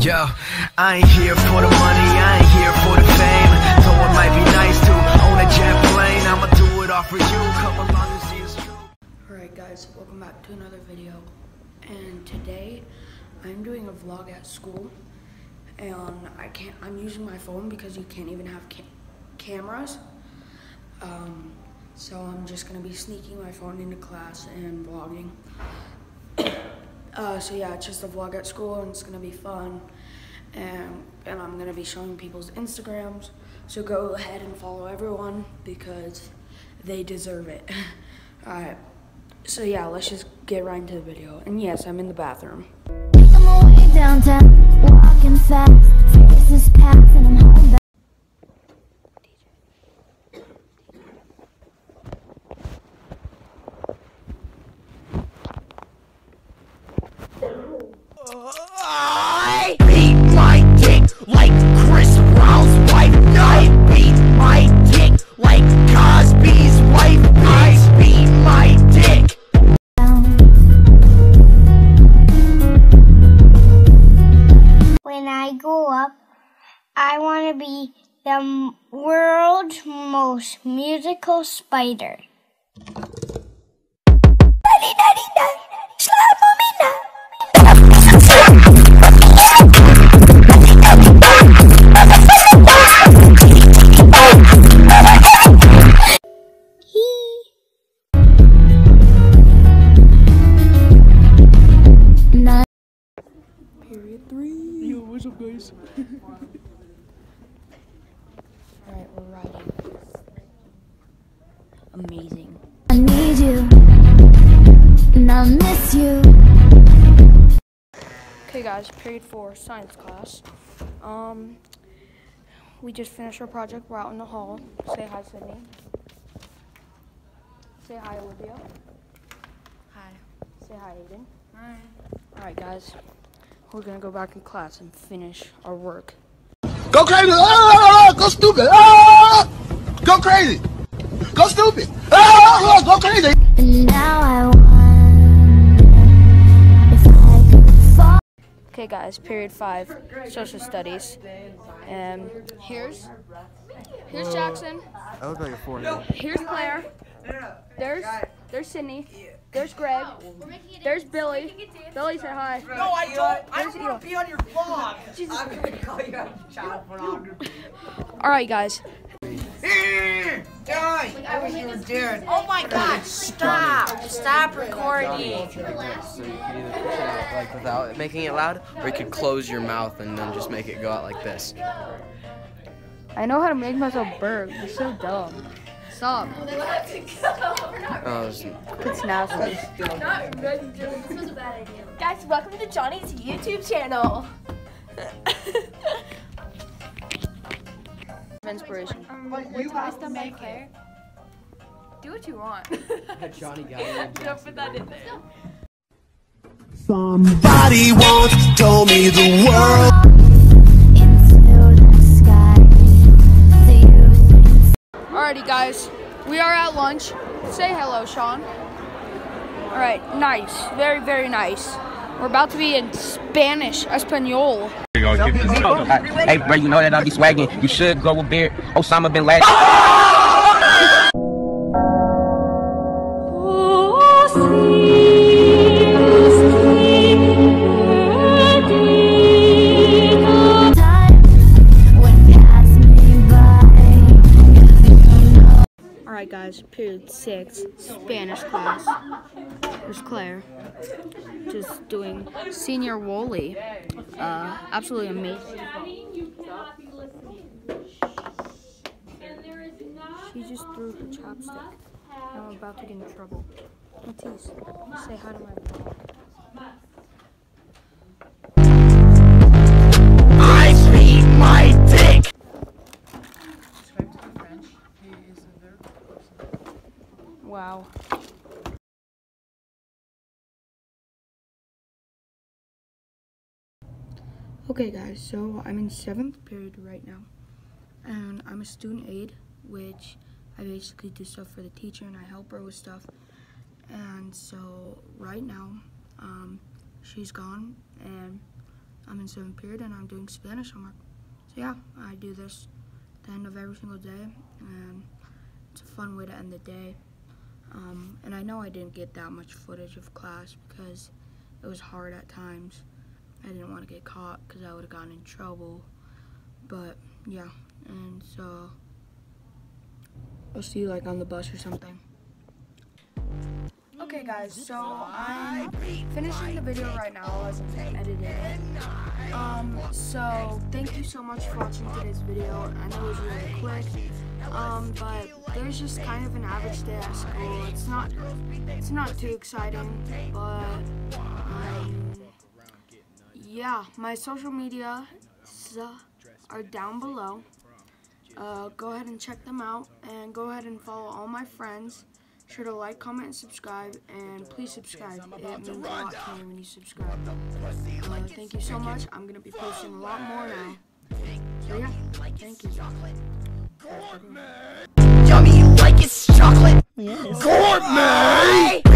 Yo, I ain't here for the money, I ain't here for the fame. Though it might be nice to own a jet plane, I'ma do it all for you. Come along and see it's. Alright guys, welcome back to another video. And today I'm doing a vlog at school. And I can't I'm using my phone because you can't even have ca cameras. Um, so I'm just gonna be sneaking my phone into class and vlogging. uh, so yeah, it's just a vlog at school and it's gonna be fun. And and I'm gonna be showing people's Instagrams. So go ahead and follow everyone because they deserve it. Alright. So yeah, let's just get right into the video. And yes, I'm in the bathroom. I'm I want to be the world's most musical spider. None Period three. Yo, what's up, guys? Alright, we're riding. Amazing. I need you, and I miss you. Okay, guys, period four, science class. Um, we just finished our project. We're out in the hall. Say hi, Sydney. Say hi, Olivia. Hi. Say hi, Aiden. Hi. All right, guys. We're gonna go back in class and finish our work. Go crazy! Ah, go stupid! Ah, go crazy! Go stupid! Go crazy! And now I wonder if I could fall. Okay, guys. Period five, social studies. And here's here's Jackson. That looks like a forehead. Here's Claire. There's there's Sydney. There's Greg. There's Billy. Billy, say hi. No, I don't. I There's don't want to be on your vlog. Jesus. I'm gonna call you out child pornography. All right, guys. Die! I wish you were dead. Oh my God! Stop! Stop recording. So you can either push it out like without making it loud, or you could close your mouth and then just make it go out like this. I know how to make myself burp. You're so dumb. Stop. Oh, it's- It's nasty. Guys, welcome to Johnny's YouTube channel. Inspiration. you have to make hair. Do what you want. Johnny Galloway. Don't put that in there. Somebody once told me the world. into the sky. Do you think Alrighty, guys. We are at lunch. Say hello, Sean. All right, nice. Very, very nice. We're about to be in Spanish, Espanol. Hey, bro, you know that I'll be swagging. You should grow a beard. Osama bin Laden. All right, guys. Period six, Spanish class. There's Claire, just doing Señor Wooly. Uh, absolutely amazing. She just threw her chopstick. I'm about to get in trouble. Matisse, say hi to my vlog. Okay, guys, so I'm in seventh period right now, and I'm a student aide, which I basically do stuff for the teacher and I help her with stuff. And so right now, um, she's gone, and I'm in seventh period and I'm doing Spanish homework. So yeah, I do this at the end of every single day, and it's a fun way to end the day. Um, and I know I didn't get that much footage of class because it was hard at times. I didn't want to get caught because I would have gotten in trouble. But yeah, and so I'll see you like on the bus or something. Okay guys, so I'm finishing the video right now as I'm editing it. Um, so thank you so much for watching today's video. I know it was really quick. Um, but there's just kind of an average day at school. It's not it's not too exciting, but um, yeah, my social media are down below. Uh, go ahead and check them out and go ahead and follow all my friends. Sure to like, comment, and subscribe, and please subscribe. It means a lot to me when you subscribe. Uh, thank you so much. I'm gonna be posting a lot more now. So yeah, thank you. Yummy like it's chocolate. Yes. Gourmet!